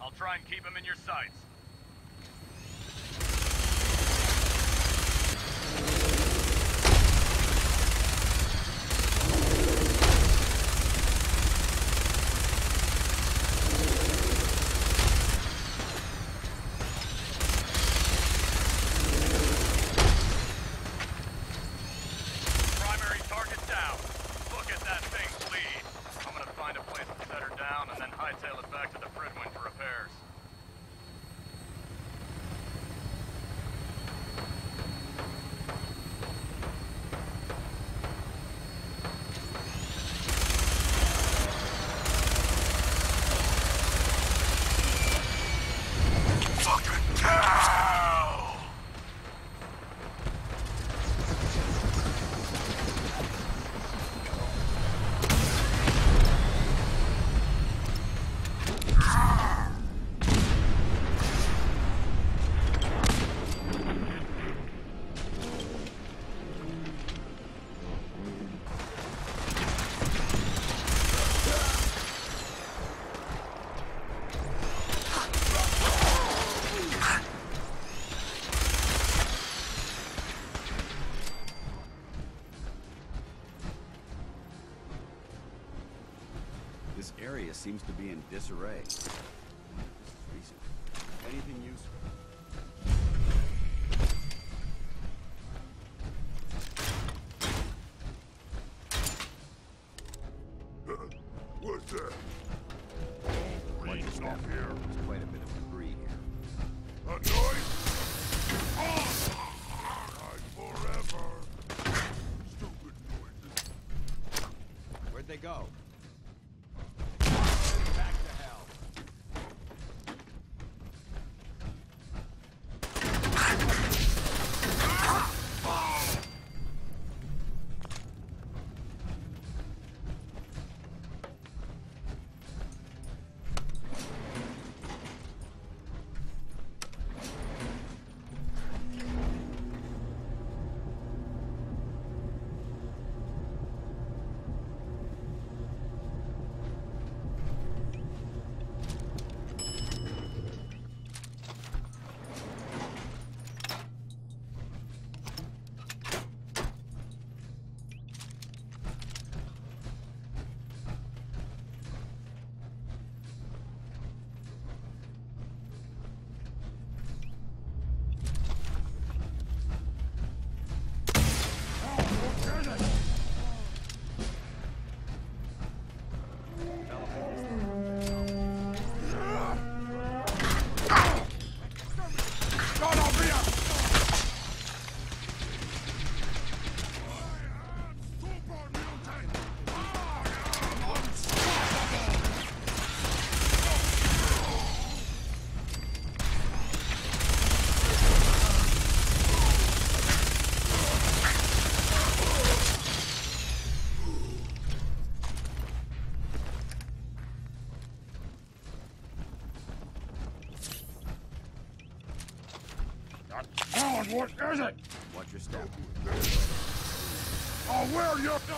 I'll try and keep him in your sights. Back to the Prydwen for repairs. This area seems to be in disarray. This is recent. Anything useful? What's on, what is it? Watch your step. Oh, where are you go?